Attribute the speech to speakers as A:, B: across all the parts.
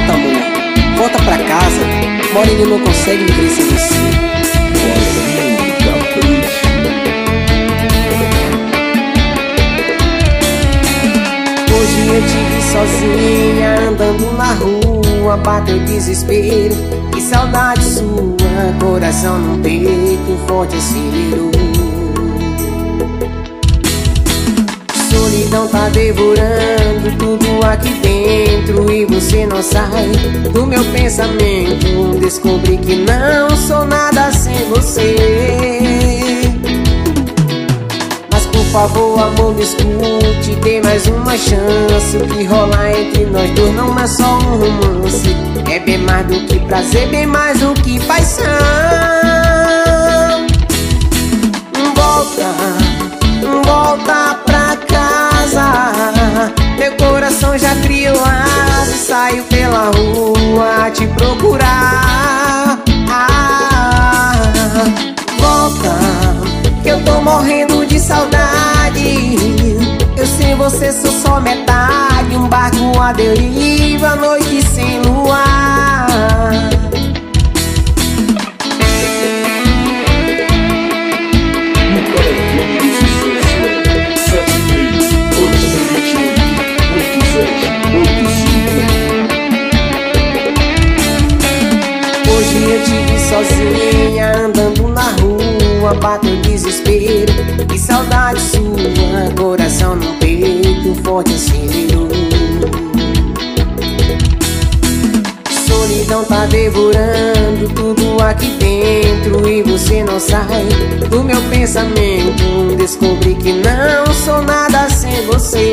A: Volta, amor, volta pra casa. Moreno não consegue viver sem você. Hoje eu te vi sozinha andando na rua, bateu desespero e saudade sua, coração no peito, forte acelerou. Solidão tá devorando tudo aqui dentro e você não sai do meu pensamento. Descobri que não sou nada sem você. Mas por favor, amor, me escute, dê mais uma chance. O que rolar entre nós dois não é só um romance. É bem mais do que prazer, bem mais do que paixão. Você sou só metade, um barco à deriva, noite sem luar. Hoje eu te vi sozinha andando na rua, bateu desespero. E saudade sua, coração no peito, acelerou. Solidão tá devorando tudo aqui dentro e você não sai do meu pensamento. Descobri que não sou nada sem você.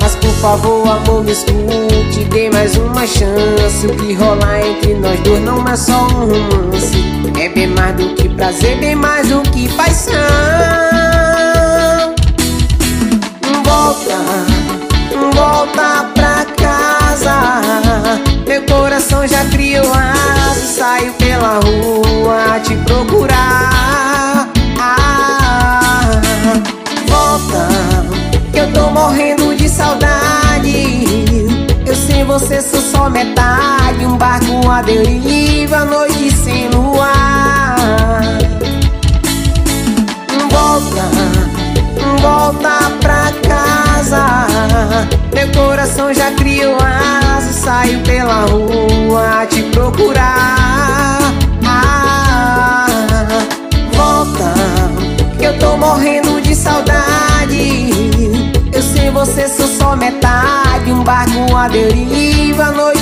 A: Mas por favor, amor, me escute, dê mais uma chance. O que rolar entre nós dois não é só um romance. É bem mais do que prazer, bem mais do que paixão. Coração já criou asa, saiu pela rua te procurar. Ah, volta, eu tô morrendo de saudade. Eu sem você sou só metade, um barco à deriva, noite sem luar. Volta, volta pra casa. Meu coração já metade, um barco à deriva, noite